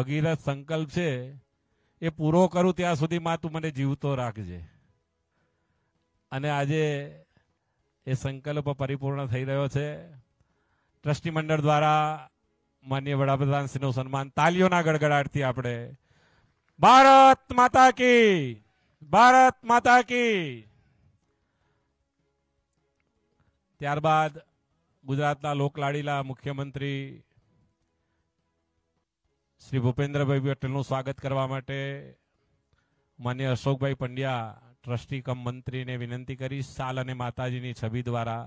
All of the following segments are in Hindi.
ભગીરથ સંકલ્પ છે, એ પૂરો કરું ત્યાં સુધી માં તું મને જીવતો રાખજે. અને આજે એ સંકલ્પ પરિપૂર્ણ થઈ રહ્યો છે. ટ્રસ્ટી મંડળ દ્વારા માન્ય વડાપ્રધાન શ્રીનું સન્માન, તાલીઓના ગડગડાટથી આપણે. ભારત માતા કી, ભારત માતા કી. ત્યારબાદ ગુજરાતના લોકલાડીલા મુખ્યમંત્રી શ્રી ભૂપેન્દ્રભાઈ પટેલનું સ્વાગત કરવા માટે માન્ય અશોકભાઈ પંડ્યા ટ્રસ્ટી કમ મંત્રીને વિનંતી કરી સાલ અને માતાજીની છબી દ્વારા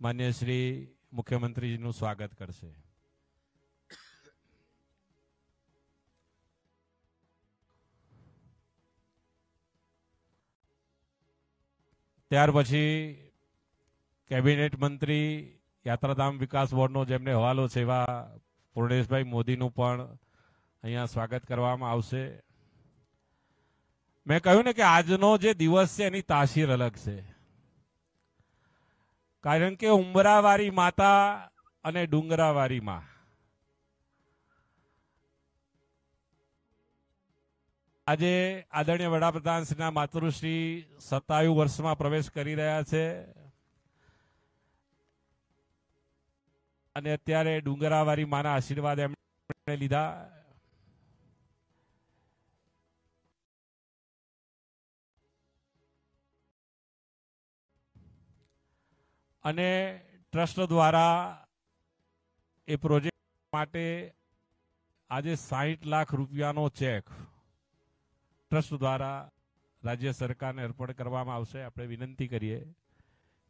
માન્ય શ્રી મુખ્યમંત્રીજીનું સ્વાગત કરશે. ત્યાર પછી કેબિનેટ મંત્રી યાત્રાધામ વિકાસ બોર્ડનો જેમને હવાલો છે એવા પૂર્ણેશભાઈ મોદીનું પણ અહીંયા સ્વાગત કરવામાં આવશે. મેં કહ્યું ને કે આજનો જે દિવસ છે એની તાસીર અલગ છે. કારણ કે ઉમરાવારી માતા અને ડુંગરાવારી માં આજે આદરણીય વડાપ્રધાન શ્રીના માતૃશ્રી સત્તાયુ વર્ષમાં પ્રવેશ કરી રહ્યા છે. અને અત્યારે ડુંગરાવાળી માના આશીર્વાદ એમણે લીધા. અને ટ્રસ્ટ દ્વારા એ પ્રોજેક્ટ માટે આજે સાહીઠ લાખ રૂપિયાનો ચેક ટ્રસ્ટ દ્વારા રાજ્ય સરકારને અર્પણ કરવામાં આવશે. આપણે વિનંતી કરીએ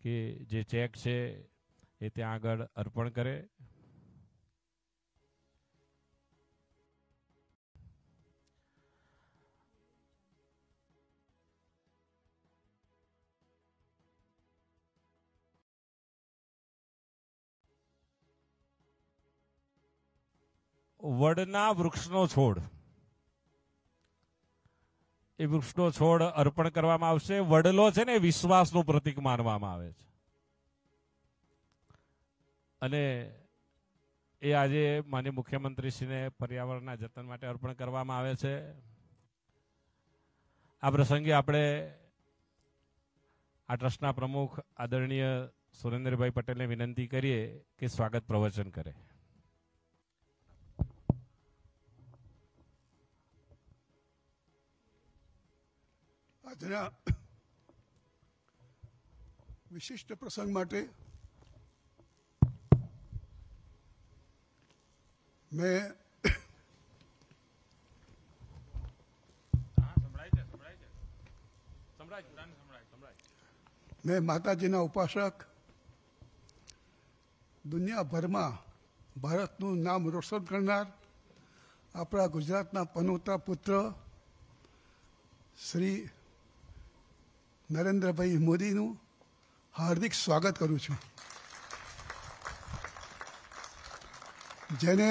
કે જે ચેક છે એ ત્યાં આગળ અર્પણ કરે. વડના વૃક્ષનો છોડ. એ વૃક્ષનો છોડ અર્પણ કરવામાં આવશે. વડલો છે ને વિશ્વાસનું પ્રતીક માનવામાં આવે છે. અને એ આજે માન્ય મુખ્યમંત્રીશ્રીને પર્યાવરણના જતન માટે અર્પણ કરવામાં આવે છે. આ પ્રસંગે આપણે આ ટ્રસ્ટના પ્રમુખ આદરણીય સુરેન્દ્રભાઈ પટેલને વિનંતી કરીએ કે સ્વાગત પ્રવચન કરે. આજના વિશિષ્ટ પ્રસંગ માટે મેં મેં માતાજીના ઉપાસક દુનિયાભરમાં ભારતનું નામ રોશન કરનાર આપણા ગુજરાતના પનોતા પુત્ર શ્રી નરેન્દ્રભાઈ મોદીનું હાર્દિક સ્વાગત કરું છું જેને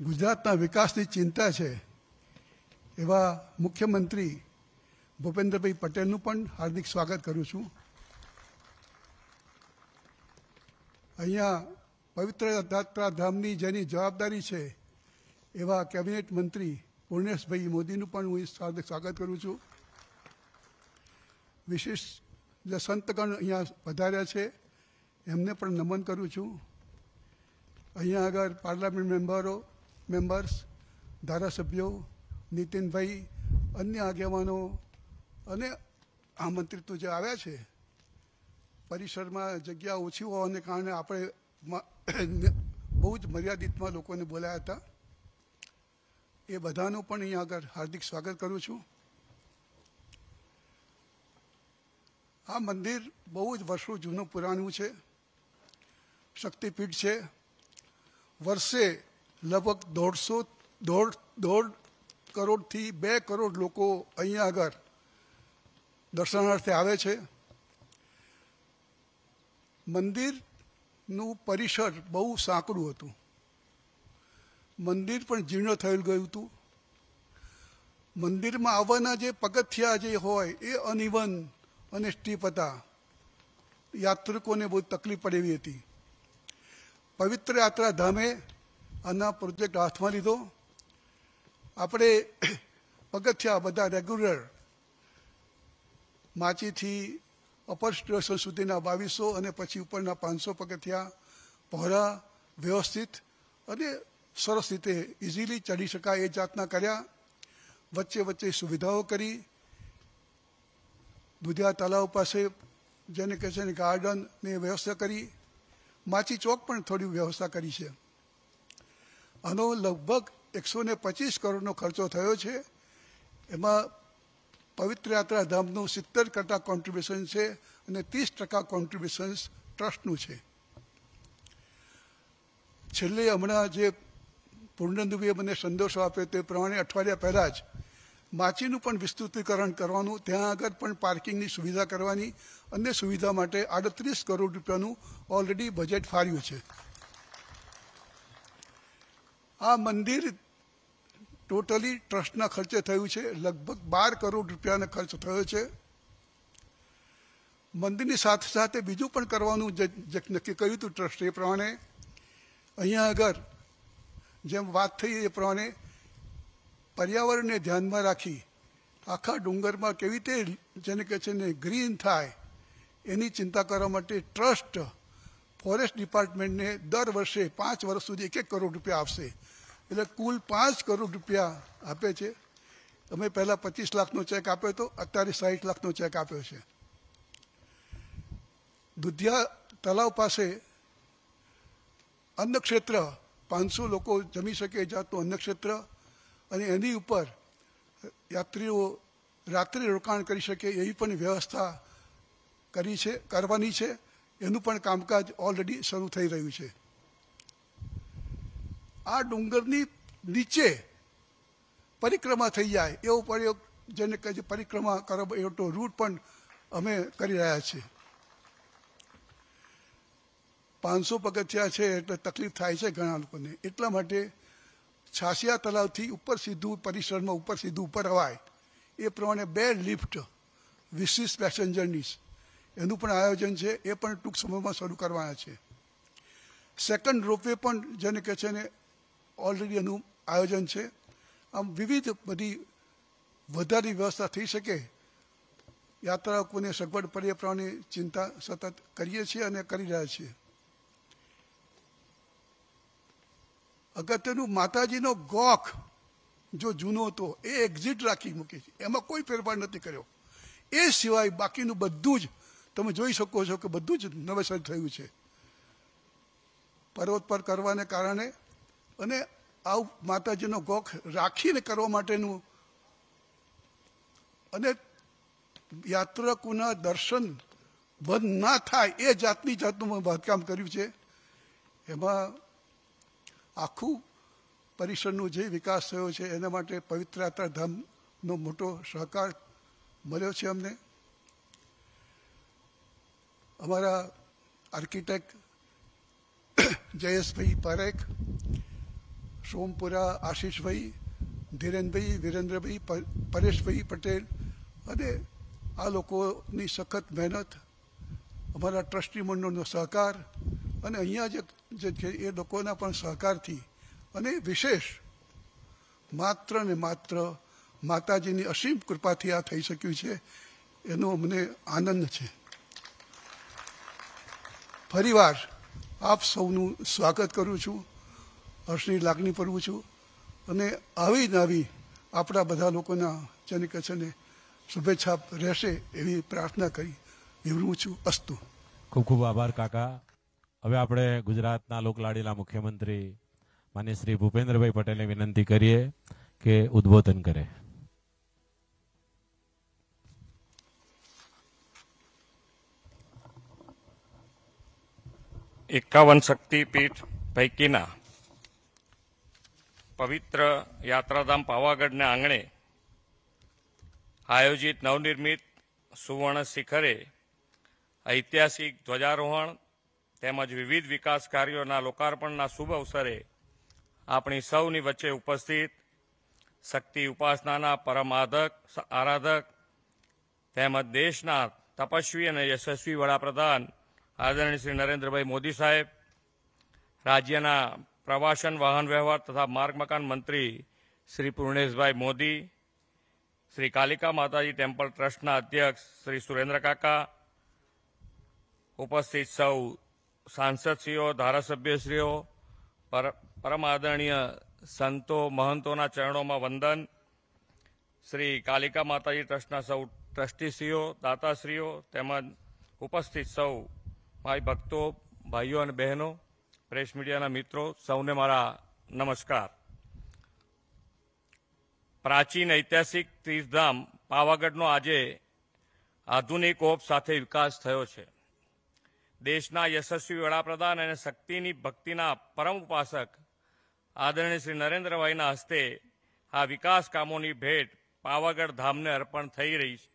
ગુજરાતના વિકાસની ચિંતા છે એવા મુખ્યમંત્રી ભૂપેન્દ્રભાઈ પટેલનું પણ હાર્દિક સ્વાગત કરું છું અહીંયા પવિત્ર યાત્રાધામની જેની જવાબદારી છે એવા કેબિનેટ મંત્રી પૂર્ણેશભાઈ મોદીનું પણ હું હાર્દિક સ્વાગત કરું છું વિશેષ જે સંતગણ અહીંયા પધાર્યા છે એમને પણ નમન કરું છું અહીંયા આગળ પાર્લામેન્ટ મેમ્બરો, મેમ્બર્સ, ધારાસભ્યો, નીતિનભાઈ, અન્ય આગેવાનો અને આમંત્રિતો જે આવ્યા છે, પરિસરમાં જગ્યા ઓછી હોવાને કારણે આપણે બહુ જ મર્યાદિતમાં લોકોને બોલાયા હતા. એ બધાનું પણ અહીંયા આગળ હાર્દિક સ્વાગત કરું છું. આ મંદિર બહુ જ વર્ષો જૂનું પુરાણું છે. શક્તિપીઠ છે. વર્ષે લગભગ દોઢસો, દોઢ દોઢ કરોડથી બે કરોડ લોકો અહીંયા આગળ દર્શનાર્થે આવે છે. મંદિરનું પરિસર બહુ સાંકડું હતું. મંદિર પણ જીર્ણ થયેલ ગયું હતું. મંદિરમાં આવવાના જે પગથિયા જે હોય એ અનિવન અને સ્ટીપ હતા. યાત્રિકોને બહુ તકલીફ પડે એવી હતી. પવિત્ર યાત્રા ધામે આના પ્રોજેક્ટ હાથમાં લીધો. આપણે પગથિયા બધા રેગ્યુલર માચીથી અપર સ્ટેશન સુધીના બાવીસો અને પછી ઉપરના પાંચસો પગથિયા પહોળા, વ્યવસ્થિત અને સરસ રીતે ઇઝીલી ચડી શકાય એ જાતના કર્યા. વચ્ચે વચ્ચે સુવિધાઓ કરી. દુધિયા તલાવ પાસે જેને કહે છે ને ગાર્ડનની વ્યવસ્થા કરી. માચી ચોક પણ થોડી વ્યવસ્થા કરી છે. આનો લગભગ એકસો ને પચીસ કરોડનો ખર્ચો થયો છે. એમાં પવિત્ર યાત્રા ધામનું સિત્તેર ટકા કોન્ટ્રીબ્યુશન છે અને ત્રીસ ટકા કોન્ટ્રીબ્યુશન ટ્રસ્ટનું છે. છેલ્લે હમણાં જે પૂર્ણેન્દુભાઈએ મને સંદેશો આપ્યો તે પ્રમાણે અઠવાડિયા પહેલાં જ માચીનું પણ વિસ્તૃતીકરણ કરવાનું, ત્યાં આગળ પણ પાર્કિંગની સુવિધા કરવાની અન્ય સુવિધા માટે આડત્રીસ કરોડ રૂપિયાનું ઓલરેડી બજેટ ફાળ્યું છે. આ મંદિર ટોટલી ટ્રસ્ટના ખર્ચે થયું છે, લગભગ બાર કરોડ રૂપિયાનો ખર્ચ થયો છે. મંદિરની સાથે સાથે બીજું પણ કરવાનું નક્કી કર્યું હતું ટ્રસ્ટ એ પ્રમાણે. અહીંયા આગળ જેમ વાત થઈ એ પ્રમાણે પર્યાવરણને ધ્યાનમાં રાખી આખા ડુંગરમાં કેવી રીતે જેને કહે છે ને ગ્રીન થાય, એની ચિંતા કરવા માટે ટ્રસ્ટ ફોરેસ્ટ ડિપાર્ટમેન્ટને દર વર્ષે પાંચ વર્ષ સુધી એક એક કરોડ રૂપિયા આપશે. એટલે કુલ પાંચ કરોડ રૂપિયા આપે છે. અમે પહેલાં પચીસ લાખનો ચેક આપ્યો હતો, અત્યારે સાઠ લાખનો ચેક આપ્યો છે. દુધિયા તલાવ પાસે અન્નક્ષેત્ર, પાંચસો લોકો જમી શકે જાતનું અન્ન ક્ષેત્ર અને એની ઉપર યાત્રીઓ રાત્રિ રોકાણ કરી શકે એવી પણ વ્યવસ્થા કરી છે, કરવાની છે. એનું પણ કામકાજ ઓલરેડી શરૂ થઈ રહ્યું છે. આ ડુંગરની નીચે પરિક્રમા થઈ જાય એવો પ્રયોગ જેને કહે પરિક્રમા કરો એવો રૂટ પણ અમે કરી રહ્યા છીએ. પાંચસો પગથિયા છે એટલે તકલીફ થાય છે ઘણા લોકોને. એટલા માટે છાસિયા તલાવથી ઉપર સીધું પરિસરમાં ઉપર સીધું ઉપર અવાય એ પ્રમાણે બે લિફ્ટ વિશિષ્ટ પેસેન્જરની એનું પણ આયોજન છે, એ પણ ટૂંક સમયમાં શરૂ કરવાના છે. સેકન્ડ રોપવે પણ જેને કહે છે ને ઓલરેડી એનું આયોજન છે. આમ વિવિધ બધી વધારે વ્યવસ્થા થઈ શકે. યાત્રાકોને સગવડ પડે એ પ્રમાણે ચિંતા સતત કરીએ છીએ અને કરી રહ્યા છીએ. અગત્યનું માતાજીનો ગોખ જો જૂનો હતો, એ એક્ઝિટ રાખી મૂકી છે. એમાં કોઈ ફેરફાર નથી કર્યો. એ સિવાય બાકીનું બધું જ તમે જોઈ શકો છો કે બધું જ નવેસર થયું છે. પર્વત પર કરવાને કારણે અને આવું માતાજીનો ગોખ રાખીને કરવા માટેનું અને યાત્રકોના દર્શન બંધ ના થાય, એ જાતની જાતનું બાંધકામ કર્યું છે. એમાં આખું પરિસરનો જે વિકાસ થયો છે, એના માટે પવિત્ર યાત્રા ધામનો મોટો સહકાર મળ્યો છે અમને. અમારા આર્કિટેક્ટ જયેશભાઈ પારેખ, સોમપુરા આશીષભાઈ, ધીરેનભાઈ, વિરેન્દ્રભાઈ પરેશભાઈ પટેલ અને આ લોકોની સખત મહેનત, અમારા ટ્રસ્ટી મંડળનો સહકાર અને અહીંયા જે છે, એ લોકોના પણ સહકારથી અને વિશેષ માત્ર ને માત્ર માતાજીની અસીમ કૃપાથી આ થઈ શક્યું છે, એનો અમને આનંદ છે. ફરીવાર આપ સૌનું સ્વાગત કરું છું હર્ષની લાગણી પરવું છું, અને આવી ને આવી આપણા બધા લોકોના જેને કહે છે ને શુભેચ્છા રહેશે એવી પ્રાર્થના કરી નિવડું છું અસ્તુ. ખૂબ ખૂબ આભાર કાકા. હવે આપણે ગુજરાતના લોકલાડીલા મુખ્યમંત્રી માન્ય શ્રી ભૂપેન્દ્રભાઈ પટેલને વિનંતી કરીએ કે ઉદ્બોધન કરે. એકાવન શક્તિપીઠ પૈકીના પવિત્ર યાત્રાધામ પાવાગઢના આંગણે આયોજિત નવનિર્મિત સુવર્ણ શિખરે ઐતિહાસિક ધ્વજારોહણ તેમજ વિવિધ વિકાસ કાર્યોના લોકાર્પણના શુભ અવસરે આપણી સૌની વચ્ચે ઉપસ્થિત શક્તિ ઉપાસનાના પરમ આરાધક તેમજ દેશના તપસ્વી અને યશસ્વી વડાપ્રધાન આદરણીય શ્રી નરેન્દ્રભાઈ મોદી સાહેબ, રાજ્યના પ્રવાસન વાહન વ્યવહાર તથા માર્ગ મકાન મંત્રી શ્રી પૂર્ણેશભાઈ મોદી, શ્રી કાલિકા માતાજી ટેમ્પલ ટ્રસ્ટના અધ્યક્ષ શ્રી સુરેન્દ્ર કાકા, ઉપસ્થિત સૌ સાંસદશ્રીઓ, ધારાસભ્યશ્રીઓ, પર- પરમ આદરણીય સંતો, મહંતોના ચરણોમાં વંદન. શ્રી કાલિકા માતાજી ટ્રસ્ટના સૌ ટ્રસ્ટીશ્રીઓ, દાતાશ્રીઓ, તેમજ ઉપસ્થિત સૌ મારી ભક્તો, ભાઈઓ અને બહેનો, પ્રેસ મીડિયાના મિત્રો, સૌને મારા નમસ્કાર. પ્રાચીન ઐતિહાસિક તીર્થધામ પાવાગઢનો આજે આધુનિક ઓપ સાથે વિકાસ થયો છે. દેશના યશસ્વી વડાપ્રધાન અને શક્તિની ભક્તિના પરમ ઉપાસક આદરણીય શ્રી નરેન્દ્રભાઈના હસ્તે આ વિકાસ કામોની ભેટ પાવાગઢ ધામને અર્પણ થઈ રહી છે.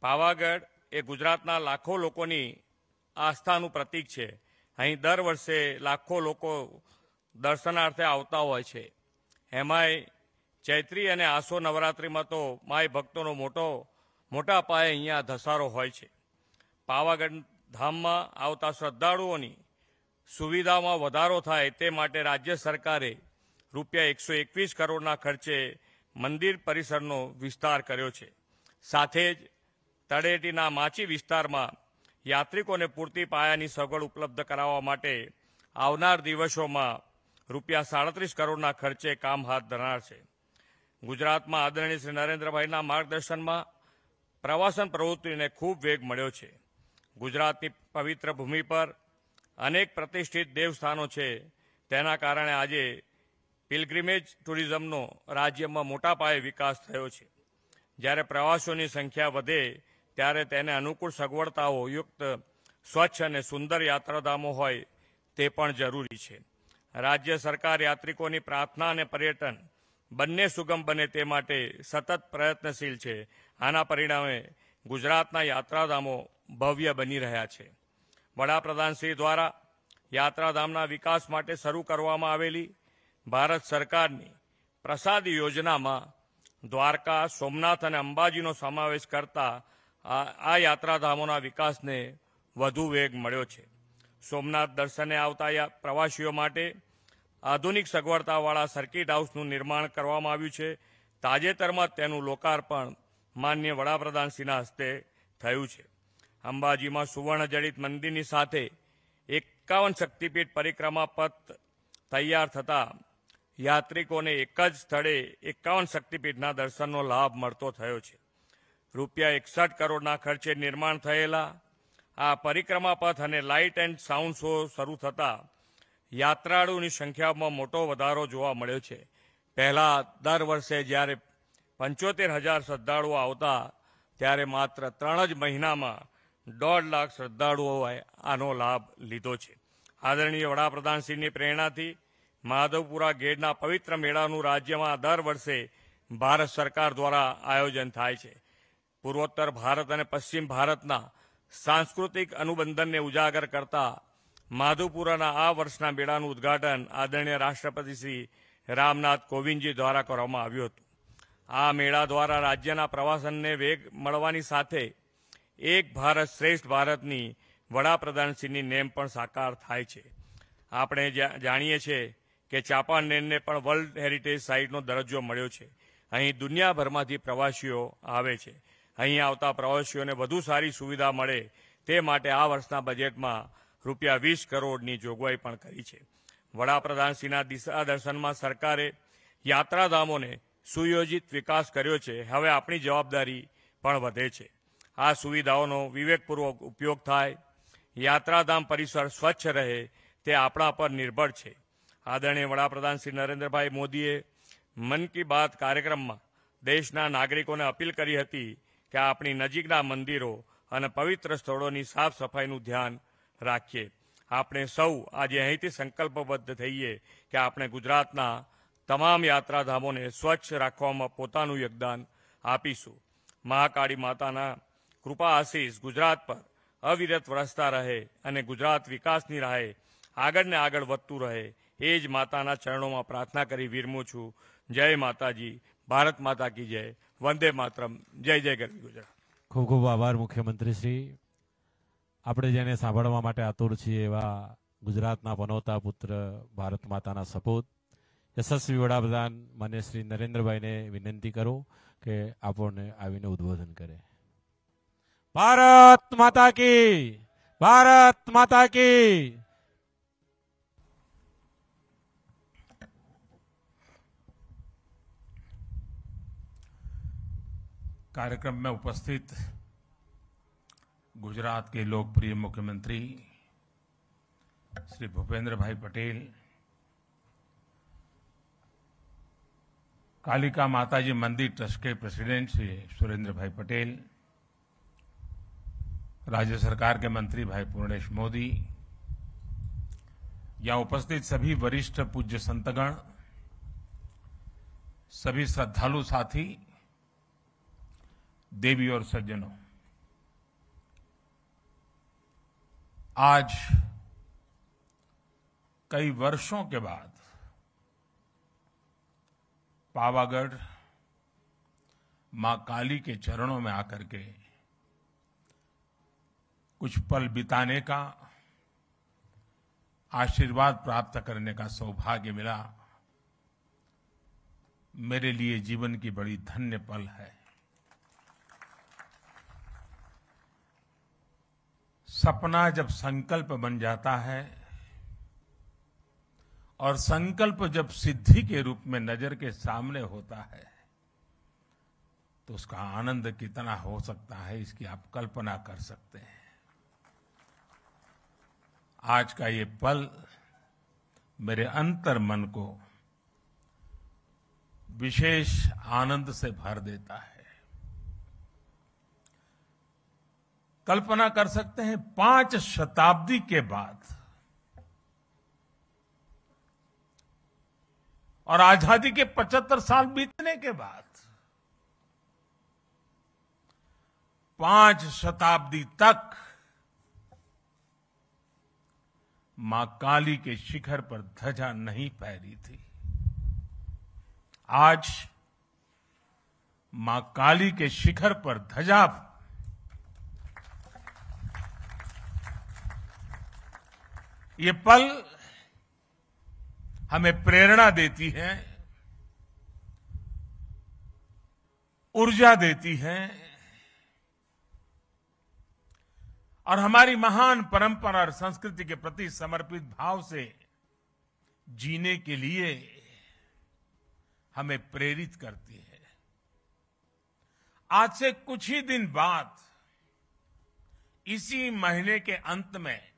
પાવાગઢ એ ગુજરાતના લાખો લોકોની આસ્થાનું પ્રતીક છે. અહીં દર વર્ષે લાખો લોકો દર્શનાર્થે આવતા હોય છે. એમાંય ચૈત્રી અને આસો નવરાત્રિમાં તો માય ભક્તોનો મોટો, મોટા પાયે અહીંયા ધસારો હોય છે. પાવાગઢ ધામમાં આવતા શ્રદ્ધાળુઓની સુવિધામાં વધારો થાય તે માટે રાજ્ય સરકારે રૂપિયા એકસો એકવીસ કરોડના ખર્ચે મંદિર પરિસરનો વિસ્તાર કર્યો છે. સાથે જ તળેટીના માચી વિસ્તારમાં યાત્રિકોને પૂરતી પાયાની સગવડ ઉપલબ્ધ કરાવવા માટે આવનાર દિવસોમાં રૂપિયા સાડત્રીસ કરોડના ખર્ચે કામ હાથ ધરનાર છે. ગુજરાતમાં આદરણીય શ્રી નરેન્દ્રભાઈના માર્ગદર્શનમાં પ્રવાસન પ્રવૃત્તિને ખૂબ વેગ મળ્યો છે. ગુજરાતની પવિત્ર ભૂમિ પર અનેક પ્રતિષ્ઠિત દેવસ્થાનો છે. તેના કારણે આજે પિલગ્રિમેજ ટુરિઝમનો રાજ્યમાં મોટા પાયે વિકાસ થયો છે. જ્યારે પ્રવાસીઓની સંખ્યા વધે, ત્યારે તેને અનુકૂળ સગવડતાઓ, યુક્ત, સ્વચ્છ અને સુંદર યાત્રાધામો હોય તે પણ જરૂરી છે. રાજ્ય સરકાર યાત્રિકોની પ્રાર્થના અને પર્યટન બંને સુગમ બને તે માટે સતત પ્રયત્નશીલ છે. આના પરિણામે ગુજરાતના યાત્રાધામો ભવ્ય બની રહ્યા છે. વડાપ્રધાનશ્રી દ્વારા યાત્રાધામના વિકાસ માટે શરૂ કરવામાં આવેલી ભારત સરકારની પ્રસાદ યોજનામાં દ્વારકા, સોમનાથ અને અંબાજીનો સમાવેશ કરતા આ યાત્રાધામોના વિકાસને વધુ વેગ મળ્યો છે. સોમનાથ દર્શને આવતા પ્રવાસીઓ માટે આધુનિક સગવડતાવાળા સર્કિટ હાઉસનું નિર્માણ કરવામાં આવ્યું છે. તાજેતરમાં તેનું લોકાર્પણ માન્ય વડાપ્રધાનશ્રીના હસ્તે થયું છે. અંબાજીમાં સુવર્ણજડિત મંદિરની સાથે એકાવન શક્તિપીઠ પરિક્રમા પથ તૈયાર થતા યાત્રિકોને એક જ સ્થળે એકાવન શક્તિપીઠના દર્શનનો લાભ મળતો થયો છે. રૂપિયા એકસઠ કરોડના ખર્ચે નિર્માણ થયેલા આ પરિક્રમા પથ અને લાઇટ એન્ડ સાઉન્ડ શો શરૂ થતાં યાત્રાળુની સંખ્યામાં મોટો વધારો જોવા મળ્યો છે. પહેલાં દર વર્ષે જ્યારે પંચોતેર હજાર શ્રદ્ધાળુઓ આવતા, ત્યારે માત્ર ત્રણ જ મહિનામાં દોઢ લાખ શ્રદ્ધાળુઓએ આનો લાભ લીધો છે. આદરણીય વડાપ્રધાનશ્રીની પ્રેરણાથી માધવપુરા ગેટના પવિત્ર મેળાનું રાજ્યમાં દર વર્ષે ભારત સરકાર દ્વારા આયોજન થાય છે. પૂર્વોત્તર ભારત અને પશ્ચિમ ભારતના સાંસ્કૃતિક અનુબંધનને ઉજાગર કરતા માધુપુરાના આ વર્ષના મેળાનું ઉદ્ઘાટન આદરણીય રાષ્ટ્રપતિ શ્રી રામનાથ કોવિંદજી દ્વારા કરવામાં આવ્યું હતું. આ મેળા દ્વારા રાજ્યના પ્રવાસનને વેગ મળવાની સાથે એક ભારત શ્રેષ્ઠ ભારતની વડાપ્રધાનશ્રીની નેમ પણ સાકાર થાય છે. આપણે જાણીએ છીએ કે ચાંપાનેરને પણ વર્લ્ડ હેરિટેજ સાઇટનો દરજ્જો મળ્યો છે. અહીં દુનિયાભરમાંથી પ્રવાસીઓ આવે છે. અહીં આવતા પ્રવાસીઓને વધુ સારી સુવિધા મળે તે માટે આ વર્ષના બજેટમાં રૂપિયા વીસ કરોડની જોગવાઈ પણ કરી છે. વડાપ્રધાનશ્રીના દિશા દર્શનમાં સરકારે યાત્રાધામોને સુયોજિત વિકાસ કર્યો છે. હવે આપણી જવાબદારી પણ વધે છે. આ સુવિધાઓનો વિવેકપૂર્વક ઉપયોગ થાય યાત્રાધામ પરિસર સ્વચ્છ રહે તે આપણા પર નિર્ભર છે આદરણીય વડાપ્રધાન શ્રી નરેન્દ્રભાઈ મોદીએ મન કી બાત કાર્યક્રમમાં દેશના નાગરિકોને અપીલ કરી હતી કે આપણી નજીકના મંદિરો અને પવિત્ર સ્થળોની સાફ સફાઈનું ધ્યાન રાખીએ આપણે સૌ આજે અહીંથી સંકલ્પબદ્ધ થઈએ કે આપણે ગુજરાતના તમામ યાત્રાધામોને સ્વચ્છ રાખવામાં પોતાનું યોગદાન આપીશું મહાકાળી માતાના કૃપા આશીષ ગુજરાત પર. અવિરત વરસતા રહે અને ગુજરાત વિકાસની રાહે આગળ ને આગળ વધતું રહે. એ જ માતાના ચરણોમાં પ્રાર્થના કરી વિરમું છું. જય માતાજી. ભારત માતા કી જય. વંદે માતરમ. જય જય ગરવી ગુજરાત. ખૂબ ખૂબ આભાર મુખ્યમંત્રી શ્રી. આપણે જેને સાંભળવા માટે આતુર છીએ એવા ગુજરાતના પનોતા પુત્ર ભારત માતાના સપૂત. યશસ્વી વડાપ્રધાન માન્ય શ્રી નરેન્દ્રભાઈને વિનંતી કરું કે આપણને આવીને ઉદ્બોધન કરે. भारत माता की, भारत माता की। कार्यक्रम में उपस्थित गुजरात के लोकप्रिय मुख्यमंत्री श्री भूपेंद्र भाई पटेल, कालिका माताजी मंदिर ट्रस्ट के प्रेसिडेंट श्री सुरेंद्र भाई पटेल राज्य सरकार के मंत्री भाई पूर्णेश मोदी यहाँ उपस्थित सभी वरिष्ठ पूज्य संतगण, सभी श्रद्धालु साथी, देवी और सज्जनों। आज कई वर्षों के बाद पावागढ़ माँ काली के चरणों में आकर के कुछ पल बिताने का, आशीर्वाद प्राप्त करने का सौभाग्य मिला। मेरे लिए जीवन की बड़ी धन्य पल है। सपना जब संकल्प बन जाता है और संकल्प जब सिद्धि के रूप में नज़र के सामने होता है तो उसका आनंद कितना हो सकता है, इसकी आप कल्पना कर सकते हैं। आज का ये पल मेरे अंतर मन को विशेष आनंद से भर देता है। कल्पना कर सकते हैं, पाँच शताब्दी के बाद और आज़ादी के 75 साल बीतने के बाद पाँच शताब्दी तक माँ काली के शिखर पर ध्वजा नहीं फहरी थी। आज माँ काली के शिखर पर ध्वजा ये पल हमें प्रेरणा देती है, ऊर्जा देती है और हमारी महान परंपरा और संस्कृति के प्रति समर्पित भाव से जीने के लिए हमें प्रेरित करती है। आज से कुछ ही दिन बाद, इसी महीने के अंत में,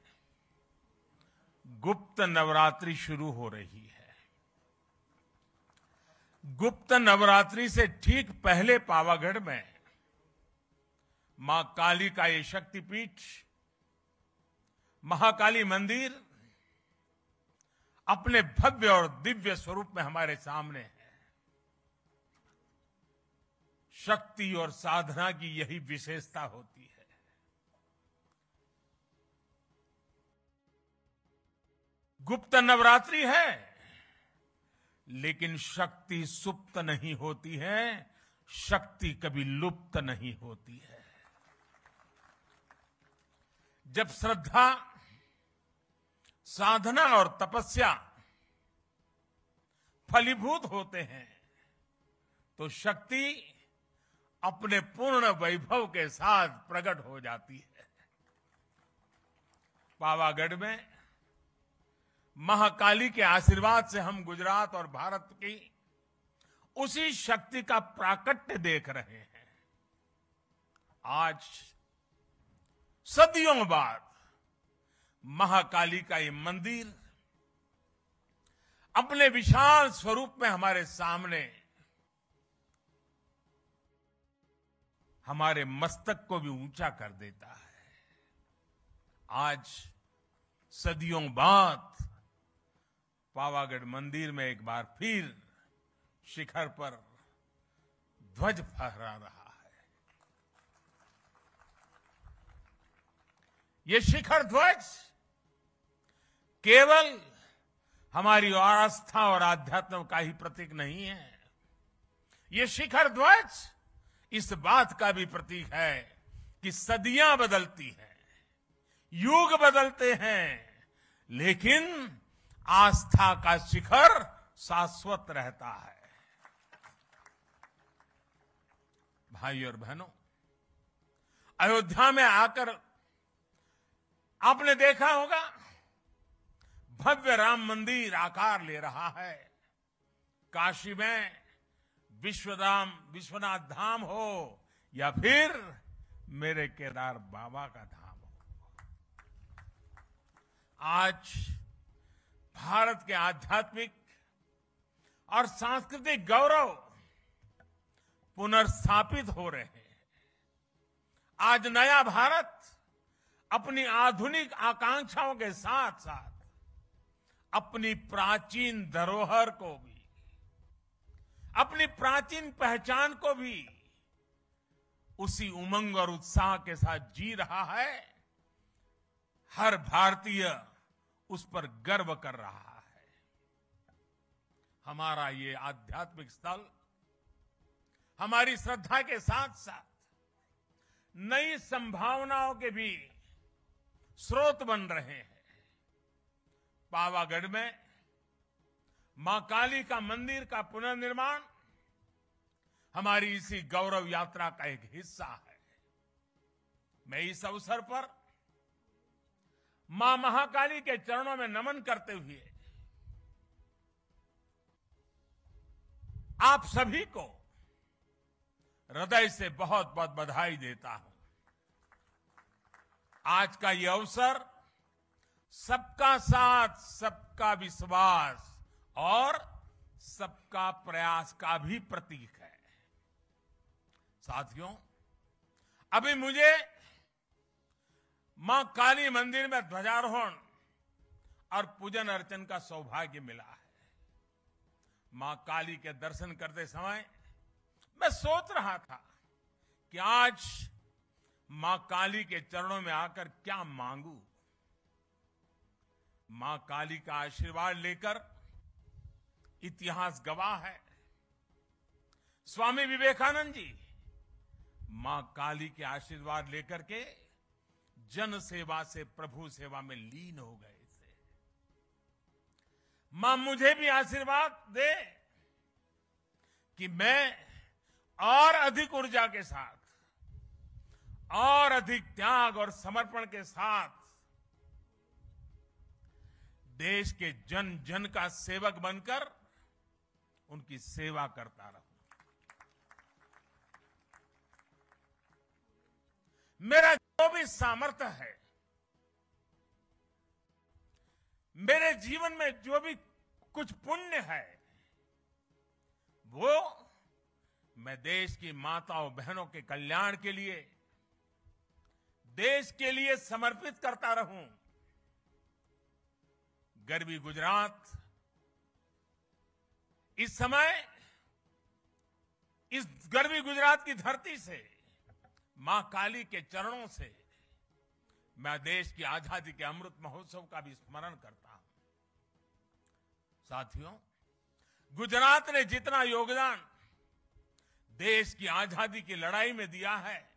गुप्त नवरात्रि शुरू हो रही है। गुप्त नवरात्रि से ठीक पहले पावागढ़ में माँ काली का ये शक्तिपीठ, महाकाली मंदिर, अपने भव्य और दिव्य स्वरूप में हमारे सामने है। शक्ति और साधना की यही विशेषता होती है। गुप्त नवरात्रि है, लेकिन शक्ति सुप्त नहीं होती है, शक्ति कभी लुप्त नहीं होती है। जब श्रद्धा, साधना और तपस्या फलीभूत होते हैं तो शक्ति अपने पूर्ण वैभव के साथ प्रकट हो जाती है। पावागढ़ में महाकाली के आशीर्वाद से हम गुजरात और भारत की उसी शक्ति का प्राकट्य देख रहे हैं। आज सदियों बाद महाकाली का ये मंदिर, अपने विशाल स्वरूप में हमारे सामने, हमारे मस्तक को भी ऊँचा कर देता है। आज सदियों बाद पावागढ़ मंदिर में एक बार फिर शिखर पर ध्वज फहरा रहा है ये शिखर ध्वज केवल हमारी आस्था और आध्यात्म का ही प्रतीक नहीं है। ये शिखर ध्वज इस बात का भी प्रतीक है कि सदियाँ बदलती हैं, युग बदलते हैं, लेकिन आस्था का शिखर शाश्वत रहता है। भाई और बहनों, अयोध्या में आकर आपने देखा होगा, भव्य राम मंदिर आकार ले रहा है। काशी में विश्वधाम, विश्वनाथ धाम हो, या फिर मेरे केदार बाबा का धाम हो। आज भारत के आध्यात्मिक और सांस्कृतिक गौरव पुनर्स्थापित हो रहे हैं। आज नया भारत अपनी आधुनिक आकांक्षाओं के साथ साथ अपनी प्राचीन धरोहर को भी, अपनी प्राचीन पहचान को भी उसी उमंग और उत्साह के साथ जी रहा है। हर भारतीय उस पर गर्व कर रहा है। हमारा ये आध्यात्मिक स्थल, हमारी श्रद्धा के साथ साथ नई संभावनाओं के भी स्रोत बन रहे हैं। पावागढ़ में माँ काली का मंदिर का पुनर्निर्माण हमारी इसी गौरव यात्रा का एक हिस्सा है। मैं इस अवसर पर माँ महाकाली के चरणों में नमन करते हुए आप सभी को हृदय से बहुत बहुत बधाई देता हूँ। आज का ये अवसर सबका साथ, सबका विश्वास और सबका प्रयास का भी प्रतीक है। साथियों, अभी मुझे माँ काली मंदिर में ध्वजारोहण और पूजन अर्चन का सौभाग्य मिला है। माँ काली के दर्शन करते समय मैं सोच रहा था कि आज माँ काली के चरणों में आकर क्या मांगू? माँ काली का आशीर्वाद लेकर इतिहास गवाह है। स्वामी विवेकानंद जी, माँ काली के आशीर्वाद लेकर के जन सेवा से प्रभु सेवा में लीन हो गए थे माँ, मुझे भी आशीर्वाद दे कि मैं और अधिक ऊर्जा के साथ और अधिक त्याग और समर्पण के साथ देश के जन जन का सेवक बनकर उनकी सेवा करता रहूँ। मेरा जो भी सामर्थ्य है, मेरे जीवन में जो भी कुछ पुण्य है, वो मैं देश की माताओं, बहनों के कल्याण के लिए देश के लिए समर्पित करता रहूँ। गर्वी गुजरात, इस समय, इस गर्वी गुजरात की धरती से, माँ काली के चरणों से, मैं देश की आज़ादी के अमृत महोत्सव का भी स्मरण करता हूँ। साथियों, गुजरात ने जितना योगदान देश की आज़ादी की लड़ाई में दिया है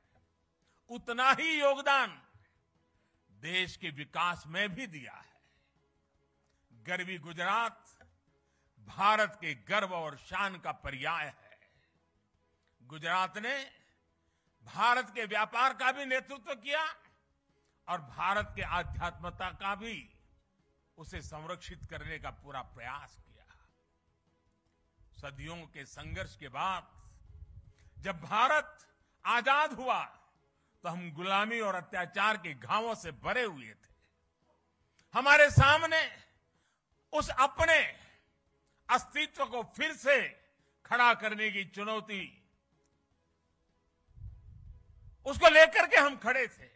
उतना ही योगदान देश के विकास में भी दिया है। गर्वी गुजरात भारत के गर्व और शान का पर्याय है। गुजरात ने भारत के व्यापार का भी नेतृत्व किया और भारत के आध्यात्मता का भी उसे संरक्षित करने का पूरा प्रयास किया। सदियों के संघर्ष के बाद जब भारत आज़ाद हुआ तो हम गुलामी और अत्याचार के घावों से भरे हुए थे। हमारे सामने उस अपने अस्तित्व को फिर से खड़ा करने की चुनौती, उसको लेकर के हम खड़े थे,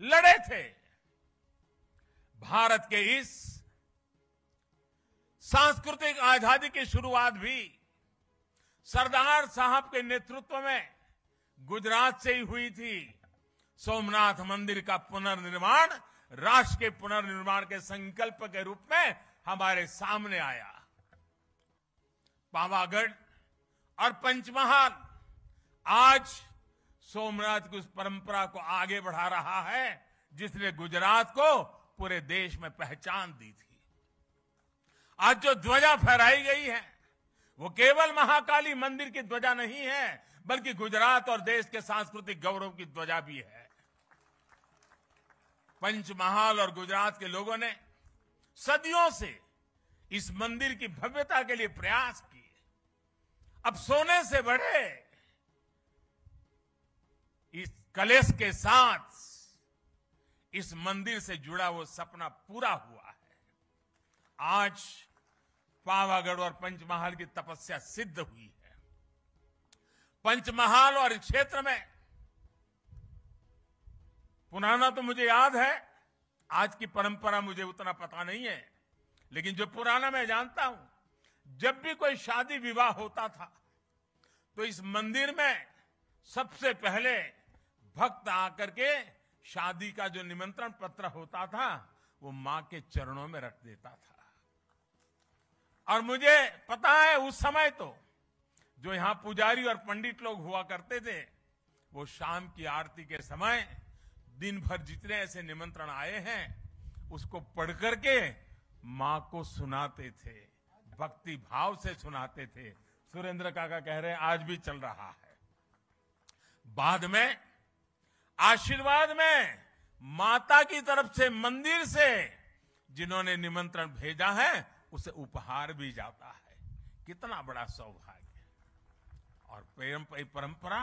लड़े थे। भारत के इस सांस्कृतिक आज़ादी की शुरुआत भी सरदार साहब के नेतृत्व में गुजरात से ही हुई थी। सोमनाथ मंदिर का पुनर्निर्माण, राष्ट्र के पुनर्निर्माण के संकल्प के रूप में हमारे सामने आया। पावागढ़ और पंचमहाल आज सोमनाथ की उस परंपरा को आगे बढ़ा रहा है, जिसने गुजरात को पूरे देश में पहचान दी थी। आज जो ध्वजा फहराई गई है, वो केवल महाकाली मंदिर की ध्वजा नहीं है, बल्कि गुजरात और देश के सांस्कृतिक गौरव की ध्वजा भी है। पंचमहाल और गुजरात के लोगों ने सदियों से इस मंदिर की भव्यता के लिए प्रयास किए। अब सोने से बढ़े इस कलेश के साथ इस मंदिर से जुड़ा वो सपना पूरा हुआ है। आज पावागढ़ और पंचमहाल की तपस्या सिद्ध हुई है। पंचमहाल और इस क्षेत्र में पुराना तो मुझे याद है, आज की परंपरा मुझे उतना पता नहीं है, लेकिन जो पुराना मैं जानता हूँ, जब भी कोई शादी विवाह होता था तो इस मंदिर में सबसे पहले भक्त आकर के शादी का जो निमंत्रण पत्र होता था, वो माँ के चरणों में रख देता था। और मुझे पता है, उस समय तो जो यहाँ पुजारी और पंडित लोग हुआ करते थे, वो शाम की आरती के समय दिन भर जितने ऐसे निमंत्रण आए हैं, उसको पढ़ करके माँ को सुनाते थे, भक्ति भाव से सुनाते थे। सुरेंद्र काका कह रहे हैं, आज भी चल रहा है। बाद में, आशीर्वाद में, माता की तरफ़ से, मंदिर से जिन्होंने निमंत्रण भेजा है, उसे उपहार भी जाता है। कितना बड़ा सौभाग्य। और परंपरा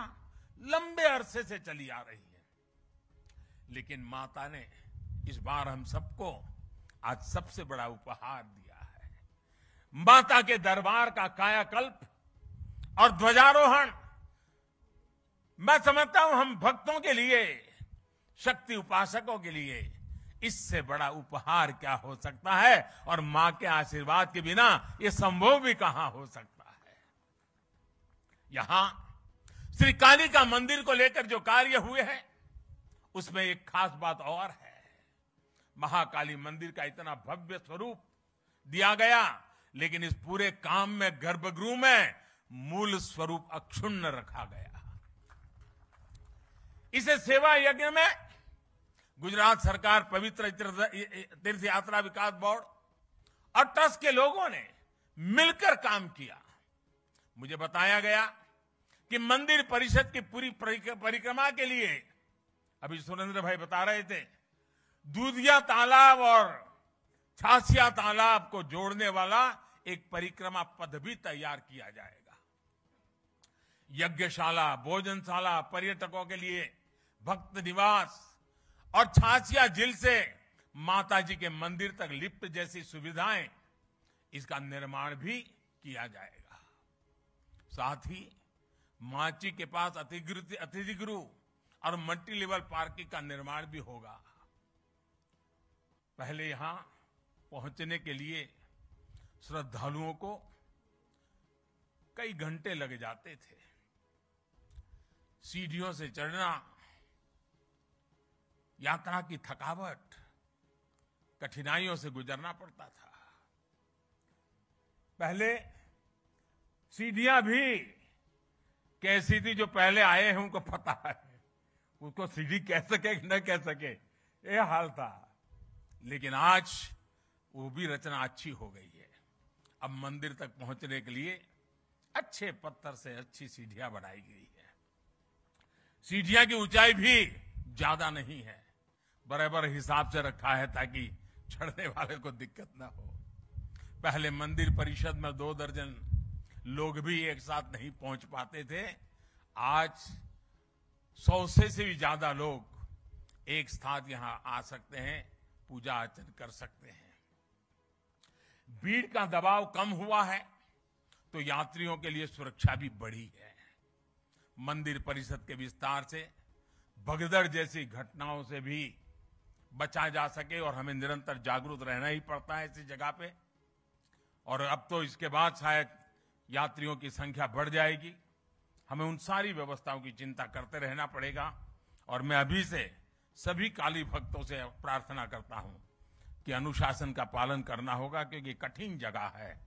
लंबे अरसे से चली आ रही है लेकिन माता ने इस बार हम सबको आज सबसे बड़ा उपहार दिया है। माता के दरबार का कायाकल्प और ध्वजारोहण, मैं समझता हूँ हम भक्तों के लिए, शक्ति उपासकों के लिए इससे बड़ा उपहार क्या हो सकता है? और माँ के आशीर्वाद के बिना यह संभव भी कहाँ हो सकता है? यहाँ श्री काली का मंदिर को लेकर जो कार्य हुए हैं उसमें एक खास बात और है। महाकाली मंदिर का इतना भव्य स्वरूप दिया गया, लेकिन इस पूरे काम में गर्भगृह में मूल स्वरूप अक्षुण्ण रखा गया। इसे सेवा यज्ञ में गुजरात सरकार पवित्र तीर्थ यात्रा विकास बोर्ड और ट्रस्ट के लोगों ने मिलकर काम किया। मुझे बताया गया कि मंदिर परिषद की पूरी परिक्रमा के लिए अभी सुरेंद्र भाई बता रहे थे, दूधिया तालाब और छासिया तालाब को जोड़ने वाला एक परिक्रमा पथ भी तैयार किया जाएगा। यज्ञशाला, भोजनशाला, पर्यटकों के लिए भक्त निवास और छासिया झील से माता जी के मंदिर तक लिफ्ट जैसी सुविधाएँ, इसका निर्माण भी किया जाएगा। साथ ही माची के पास अतिथि गृह और मल्टी लेवल पार्किंग का निर्माण भी होगा। पहले यहाँ पहुँचने के लिए श्रद्धालुओं को कई घंटे लग जाते थे। सीढ़ियों से चढ़ना, यात्रा की थकावट, कठिनाइयों से गुजरना पड़ता था। पहले सीढ़ियाँ भी कैसी थी जो पहले आए हैं उनको पता है। उसको सीढ़ी कह सके कि न कह सके, ये हाल था। लेकिन आज वो भी रचना अच्छी हो गई है। अब मंदिर तक पहुँचने के लिए अच्छे पत्थर से अच्छी सीढ़ियाँ बनाई गई है। सीढ़ियाँ की ऊंचाई भी ज़्यादा नहीं है। बराबर हिसाब से रखा है ताकि चढ़ने वाले को दिक्कत ना हो। पहले मंदिर परिषद में दो दर्जन लोग भी एक साथ नहीं पहुँच पाते थे। आज सौ से, भी ज़्यादा लोग एक साथ यहाँ आ सकते हैं पूजा अर्चन कर सकते हैं। भीड़ का दबाव कम हुआ है तो यात्रियों के लिए सुरक्षा भी बढ़ी है। मंदिर परिषद के विस्तार से भगदड़ जैसी घटनाओं से भी बचा जा सके और हमें निरंतर जागरूक रहना ही पड़ता है ऐसी जगह पे। और अब तो इसके बाद शायद यात्रियों की संख्या बढ़ जाएगी। हमें उन सारी व्यवस्थाओं की चिंता करते रहना पड़ेगा। और मैं अभी से सभी काली भक्तों से प्रार्थना करता हूँ कि अनुशासन का पालन करना होगा, क्योंकि कठिन जगह है।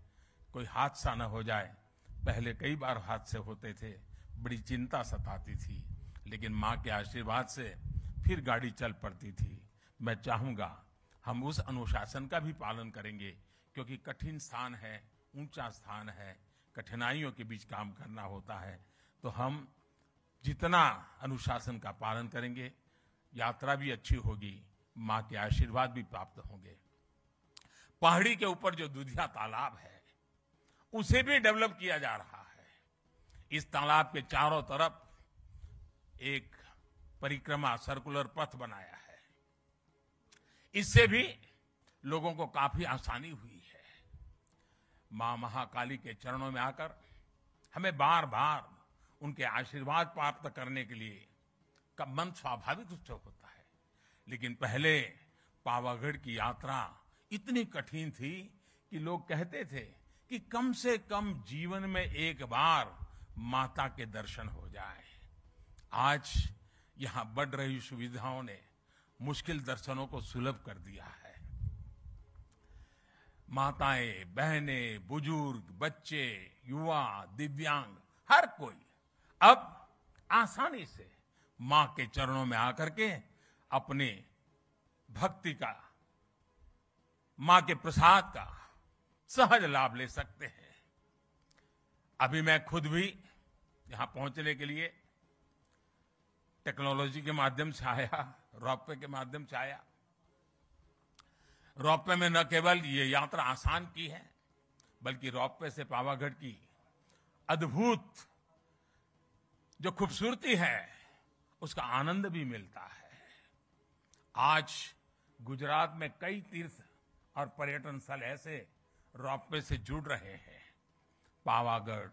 कोई हादसा न हो जाए। पहले कई बार हादसे होते थे, बड़ी चिंता सताती थी, लेकिन माँ के आशीर्वाद से फिर गाड़ी चल पड़ती थी। मैं चाहूँगा हम उस अनुशासन का भी पालन करेंगे, क्योंकि कठिन स्थान है, ऊँचा स्थान है, कठिनाइयों के बीच काम करना होता है। तो हम जितना अनुशासन का पालन करेंगे, यात्रा भी अच्छी होगी, माँ के आशीर्वाद भी प्राप्त होंगे। पहाड़ी के ऊपर जो दुधिया तालाब है, उसे भी डेवलप किया जा रहा है। इस तालाब के चारों तरफ़ एक परिक्रमा सर्कुलर पथ बनाया है। इससे भी लोगों को काफ़ी आसानी हुई है। माँ महाकाली के चरणों में आकर हमें बार बार उनके आशीर्वाद प्राप्त करने के लिए का मन स्वाभाविक रूप से होता है। लेकिन पहले पावागढ़ की यात्रा इतनी कठिन थी कि लोग कहते थे कि कम से कम जीवन में एक बार माता के दर्शन हो जाए। आज यहाँ बढ़ रही सुविधाओं ने मुश्किल दर्शनों को सुलभ कर दिया है। माताएँ, बहनें, बुज़ुर्ग, बच्चे, युवा, दिव्यांग, हर कोई अब आसानी से माँ के चरणों में आकर के अपने भक्ति का, माँ के प्रसाद का सहज लाभ ले सकते हैं। अभी मैं खुद भी यहाँ पहुँचने के लिए टेक्नोलॉजी के माध्यम से आया रॉपवे के माध्यम से आया। रॉपवे में न केवल ये यात्रा आसान की है, बल्कि रॉपवे से पावागढ़ की अद्भुत जो खूबसूरती है, उसका आनंद भी मिलता है। आज गुजरात में कई तीर्थ और पर्यटन स्थल ऐसे रॉपवे से जुड़ रहे हैं। पावागढ़,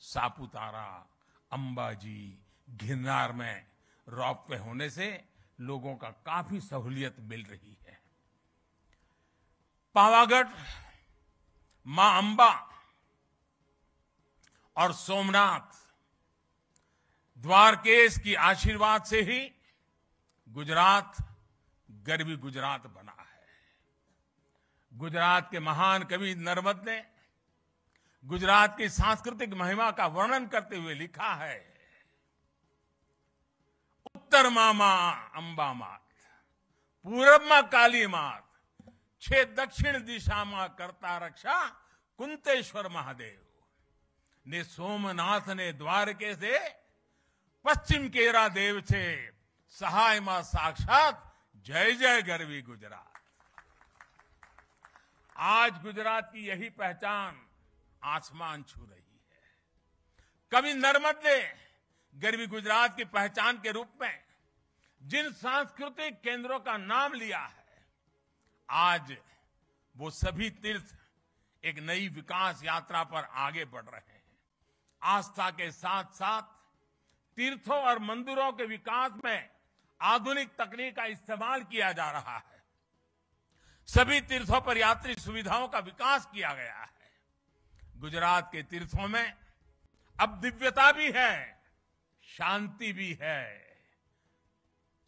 सापुतारा, अंबाजी, गिरनार में रॉपवे होने से लोगों का काफ़ी सहूलियत मिल रही है। पावागढ़, माँ अंबा और सोमनाथ द्वारकेश की आशीर्वाद से ही गुजरात गर्वी गुजरात बना है। गुजरात के महान कवि नर्मद ने गुजरात की सांस्कृतिक महिमा का वर्णन करते हुए लिखा है, उत्तर मामा अंबा मात, पूरब माँ काली मात, छे दक्षिण दिशा में करता रक्षा, कुंतेश्वर महादेव। ने सोमनाथ ने द्वारके से पश्चिम केरा देव छे। सहाय माँ साक्षात। जय जय गरवी गुजरात। आज गुजरात की यही पहचान आसमान छू रही है। कवि नर्मद ने गरवी गुजरात की पहचान के रूप में जिन सांस्कृतिक केंद्रों का नाम लिया है, आज वो सभी तीर्थ एक नई विकास यात्रा पर आगे बढ़ रहे हैं। आस्था के साथ साथ तीर्थों और मंदिरों के विकास में आधुनिक तकनीक का इस्तेमाल किया जा रहा है। सभी तीर्थों पर यात्री सुविधाओं का विकास किया गया है। गुजरात के तीर्थों में अब दिव्यता भी है, शांति भी है,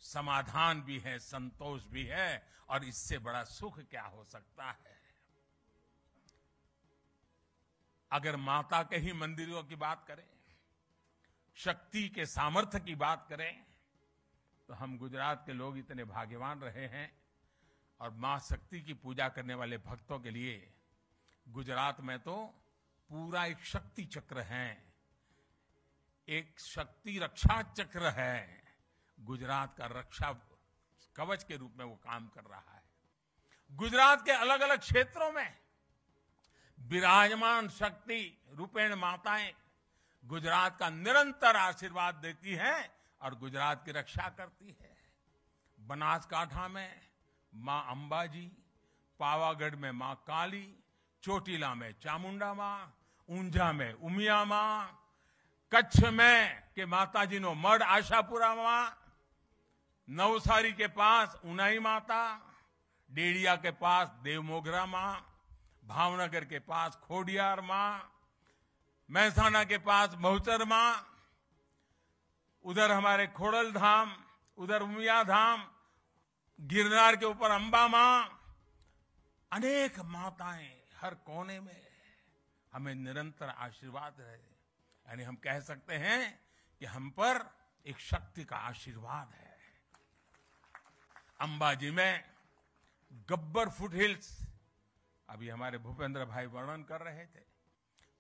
समाधान भी है, संतोष भी है, और इससे बड़ा सुख क्या हो सकता है? अगर माता के ही मंदिरों की बात करें शक्ति के सामर्थ्य की बात करें तो हम गुजरात के लोग इतने भाग्यवान रहे हैं और माँ शक्ति की पूजा करने वाले भक्तों के लिए गुजरात में तो पूरा एक शक्ति चक्र है, एक शक्ति रक्षा चक्र है। गुजरात का रक्षा कवच के रूप में वो काम कर रहा है। गुजरात के अलग अलग क्षेत्रों में विराजमान शक्ति रूपेण माताएँ गुजरात का निरंतर आशीर्वाद देती है और गुजरात की रक्षा करती है। बनासकांठा में माँ अंबाजी, पावागढ़ में माँ काली, चोटीला में चामुंडा माँ, ऊंझा में उमिया माँ, कच्छ में के माताजी नो मढ़ आशापुरा माँ, नवसारी के पास उनाई माता, डेड़िया के पास देवमोगरा माँ, भावनगर के पास खोडियार माँ महसाना के पास बहुचर माँ उधर हमारे खोड़ल धाम, उधर उमिया धाम, गिरनार के ऊपर अंबा माँ अनेक माताएँ हर कोने में हमें निरंतर आशीर्वाद रहे यानी हम कह सकते हैं कि हम पर एक शक्ति का आशीर्वाद है। अंबाजी में गब्बर फुट हिल्स अभी हमारे भूपेंद्र भाई वर्णन कर रहे थे।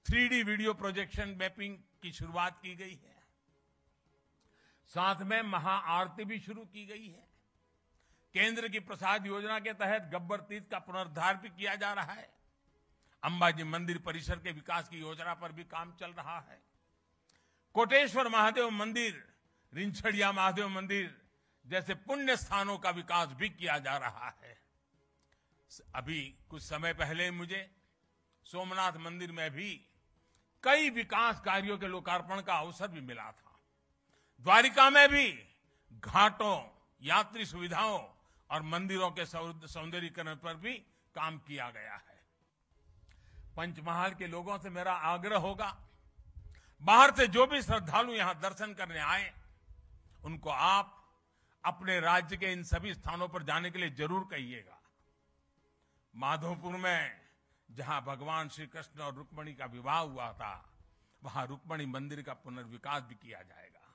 थ्री वीडियो प्रोजेक्शन मैपिंग की शुरुआत की गई है। साथ में महाआरती भी शुरू की गई है। केंद्र की प्रसाद योजना के तहत गब्बर तीर्थ का पुनरुद्धार भी किया जा रहा है। अंबाजी मंदिर परिसर के विकास की योजना पर भी काम चल रहा है। कोटेश्वर महादेव मंदिर, रिंछड़िया महादेव मंदिर जैसे पुण्य स्थानों का विकास भी किया जा रहा है। अभी कुछ समय पहले मुझे सोमनाथ मंदिर में भी कई विकास कार्यों के लोकार्पण का अवसर भी मिला था। द्वारिका में भी घाटों, यात्री सुविधाओं और मंदिरों के सौंदर्यीकरण पर भी काम किया गया है। पंचमहाल के लोगों से मेरा आग्रह होगा, बाहर से जो भी श्रद्धालु यहाँ दर्शन करने आए, उनको आप अपने राज्य के इन सभी स्थानों पर जाने के लिए ज़रूर कहिएगा। माधोपुर में जहाँ भगवान श्री कृष्ण और रुक्मणी का विवाह हुआ था, वहाँ रुक्मणी मंदिर का पुनर्विकास भी किया जाएगा।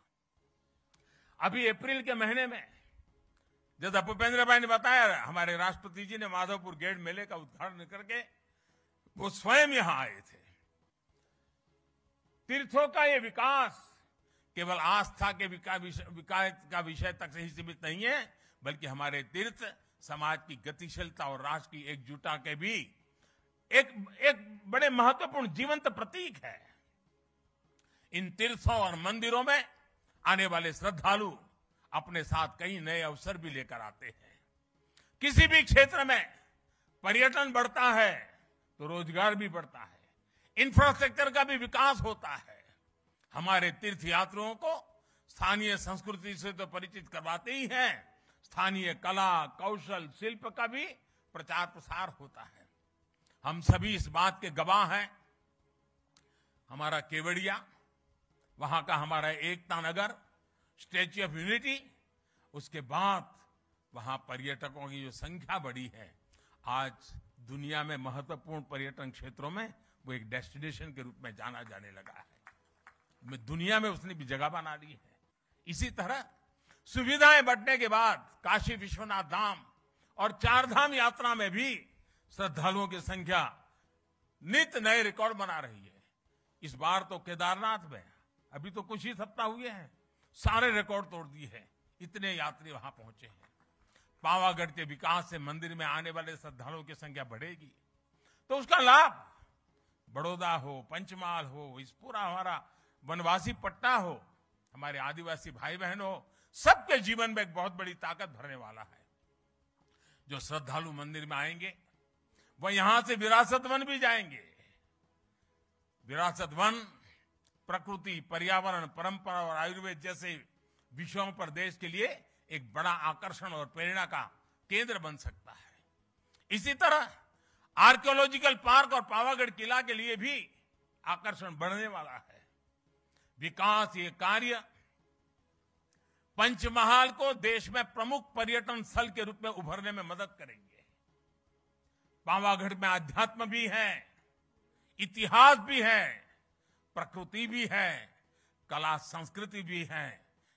अभी अप्रैल के महीने में, जैसा भूपेंद्र भाई ने बताया, हमारे राष्ट्रपति जी ने माधवपुर गेट मेले का उद्घाटन करके वो स्वयं यहाँ आए थे। तीर्थों का ये विकास केवल आस्था के विकास का विषय तक से ही सीमित नहीं है, बल्कि हमारे तीर्थ, समाज की गतिशीलता और राष्ट्र की एकजुटता के भी एक एक बड़े महत्वपूर्ण जीवंत प्रतीक है। इन तीर्थों और मंदिरों में आने वाले श्रद्धालु अपने साथ कई नए अवसर भी लेकर आते हैं। किसी भी क्षेत्र में पर्यटन बढ़ता है तो रोज़गार भी बढ़ता है। इंफ्रास्ट्रक्चर का भी विकास होता है। हमारे तीर्थ यात्रियों को स्थानीय संस्कृति से तो परिचित करवाते ही हैं। स्थानीय कला, कौशल, शिल्प का भी प्रचार प्रसार होता है। हम सभी इस बात के गवाह हैं। हमारा केवड़िया, वहाँ का हमारा Ekta Nagar, Statue of Unity, उसके बाद वहाँ पर्यटकों की जो संख्या बढ़ी है, आज दुनिया में महत्वपूर्ण पर्यटन क्षेत्रों में वो एक डेस्टिनेशन के रूप में जाना जाने लगा है। दुनिया में उसने भी जगह बना ली है। इसी तरह सुविधाएँ बढ़ने के बाद काशी विश्वनाथ धाम और चारधाम यात्रा में भी श्रद्धालुओं की संख्या नित नए रिकॉर्ड बना रही है। इस बार तो केदारनाथ में अभी तो कुछ ही सप्ताह हुए हैं। सारे रिकॉर्ड तोड़ दिए हैं। इतने यात्री वहाँ पहुँचे हैं। पावागढ़ के विकास से मंदिर में आने वाले श्रद्धालुओं की संख्या बढ़ेगी। तो उसका लाभ, बड़ौदा हो पंचमाल हो इस पूरा हमारा, वनवासी पट्टा हो, हमारे आदिवासी भाई बहन हो, सबके जीवन में एक बहुत बड़ी ताकत भरने वाला है। जो श्रद्धालु मंदिर में आएँगे वह यहाँ से विरासत वन भी जाएँगे। विरासत वन, प्रकृति, पर्यावरण, परंपरा और आयुर्वेद जैसे विषयों पर देश के लिए एक बड़ा आकर्षण और प्रेरणा का केंद्र बन सकता है। इसी तरह आर्कियोलॉजिकल पार्क और पावागढ़ किला के लिए भी आकर्षण बढ़ने वाला है। विकास ये कार्य पंचमहाल को देश में प्रमुख पर्यटन स्थल के रूप में उभरने में मदद करेंगे। पावागढ़ में अध्यात्म भी है, इतिहास भी है, प्रकृति भी है, कला संस्कृति भी है।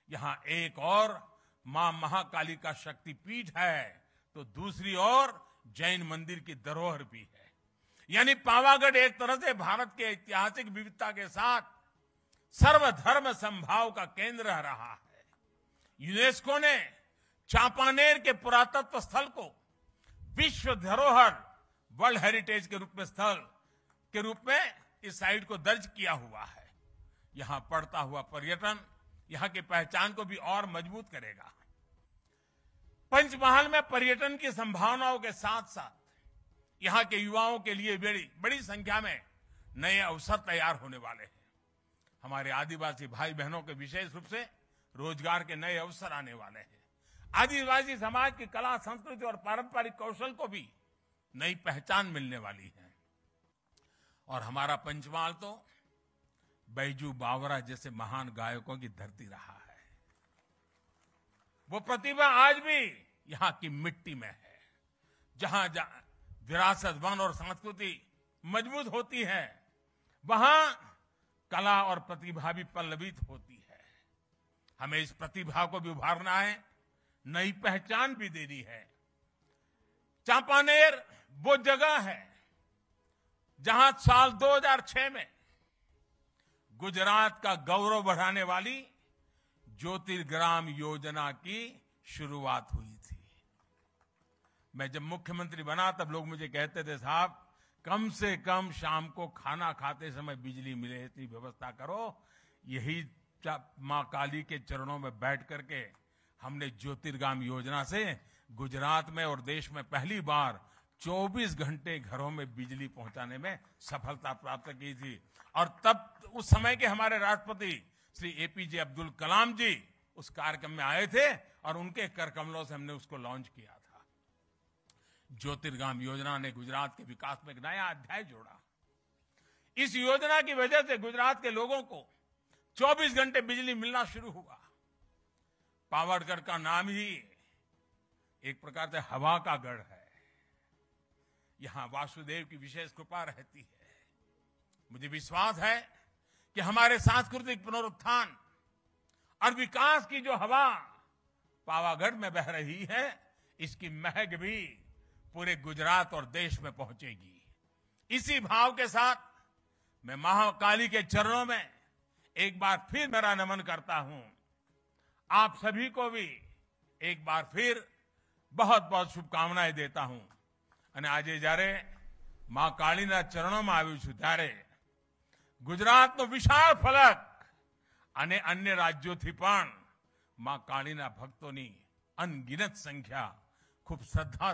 यहाँ एक और माँ महाकाली का शक्तिपीठ है तो दूसरी ओर जैन मंदिर की धरोहर भी है। यानी पावागढ़ एक तरह से भारत के ऐतिहासिक विविधता के साथ सर्वधर्म संभाव का केंद्र रहा है। यूनेस्को ने चांपानेर के पुरातत्व स्थल को विश्व धरोहर वर्ल्ड हेरिटेज के रूप में, स्थल के रूप में इस साइट को दर्ज किया हुआ है। यहाँ पड़ता हुआ पर्यटन, यहाँ की पहचान को भी और मज़बूत करेगा। पंचमहल में पर्यटन की संभावनाओं के साथ साथ यहाँ के युवाओं के लिए बड़ी बड़ी संख्या में नए अवसर तैयार होने वाले हैं। हमारे आदिवासी भाई बहनों के विशेष रूप से रोज़गार के नए अवसर आने वाले हैं। आदिवासी समाज की कला, संस्कृति और पारंपरिक कौशल को भी नई पहचान मिलने वाली है। और हमारा पंचमाल तो बैजू बावरा जैसे महान गायकों की धरती रहा है। वो प्रतिभा आज भी यहाँ की मिट्टी में है। जहाँ जहाँ विरासत, वन और संस्कृति मज़बूत होती है, वहाँ कला और प्रतिभा भी पल्लवित होती है। हमें इस प्रतिभा को भी उभारना है, नई पहचान भी देनी है। चांपानेर वो जगह है जहाँ साल 2006 में गुजरात का गौरव बढ़ाने वाली ज्योतिर्ग्राम योजना की शुरुआत हुई थी। मैं जब मुख्यमंत्री बना, तब लोग मुझे कहते थे, साहब, कम से कम शाम को खाना खाते समय बिजली मिले, इतनी व्यवस्था करो। यही माँ काली के चरणों में बैठ करके हमने ज्योतिर्गाम योजना से गुजरात में और देश में पहली बार 24 घंटे घरों में बिजली पहुँचाने में सफलता प्राप्त की थी। और तब, उस समय के हमारे राष्ट्रपति, श्री एपीजे अब्दुल कलाम जी, उस कार्यक्रम में आए थे और उनके कर कमलों से हमने उसको लॉन्च किया था। ज्योतिर्गाम योजना ने गुजरात के विकास में एक नया अध्याय जोड़ा। इस योजना की वजह से गुजरात के लोगों को 24 घंटे बिजली मिलना शुरू हुआ। पावरगढ़ का नाम ही एक प्रकार से हवा का गढ़ है। यहाँ वासुदेव की विशेष कृपा रहती है। मुझे विश्वास है कि हमारे सांस्कृतिक पुनरुत्थान और विकास की जो हवा पावागढ़ में बह रही है, इसकी महक भी पूरे गुजरात और देश में पहुंचेगी। इसी भाव के साथ मैं महाकाली के चरणों में एक बार फिर मेरा नमन करता हूँ। आप सभी को भी एक बार फिर बहुत बहुत शुभकामनाएँ देता हूँ। અને આજે જ્યારે મા કાળીના ચરણોમાં આવ્યું છું ત્યારે ગુજરાતનો વિશાળ ફલક અને અન્ય રાજ્યોથી પણ મા કાળીના ભક્તોની અનગિનત સંખ્યા ખૂબ શ્રદ્ધા